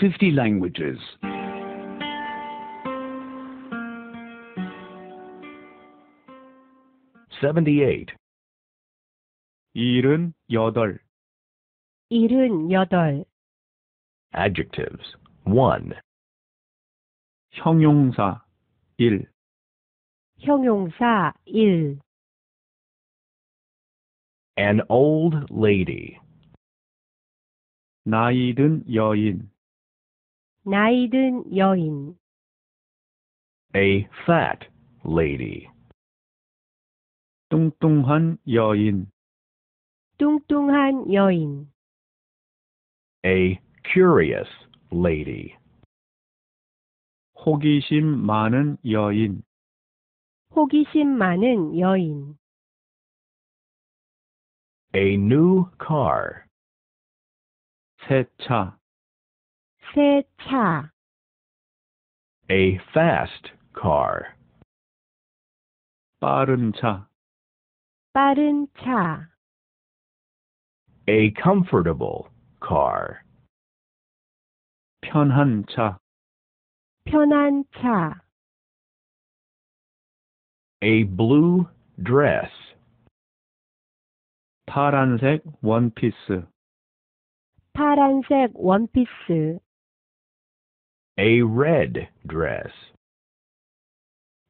50 languages. 78. 일흔 여덟, 일흔 여덟, Adjectives. 1. 형용사 일, 형용사 일, An old lady. 나이든 여인, 나이든 여인, A fat lady. 뚱뚱한 여인, 뚱뚱한 여인, A curious lady. 호기심 많은 여인, 호기심 많은 여인, A new car. 새 차, 새 차 a fast car. 빠른 차. 빠른 차. A comfortable car. 편한 차. 편한 차. A blue dress. 파란색 원피스. 파란색 원피스. A red dress.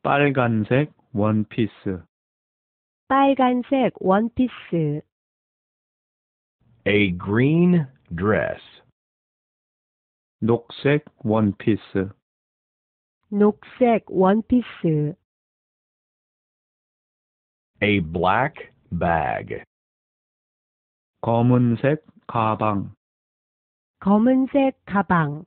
빨간색 원피스, 빨간색 원피스, A green dress. 녹색 원피스, 녹색 원피스, A black bag. 검은색 가방, 검은색 가방,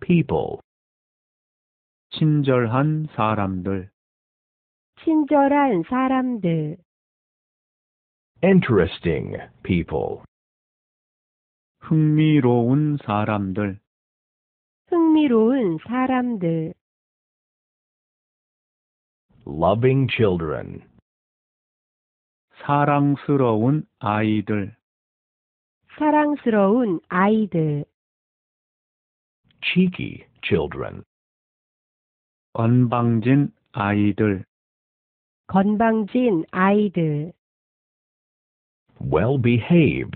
people. 친절한 사람들, 친절한 사람들, Interesting people. 흥미로운 사람들, 흥미로운 사람들, Loving children. 사랑스러운 아이들, 사랑스러운 아이들, Cheeky children. 건방진 아이들, 건방진 아이들, Well behaved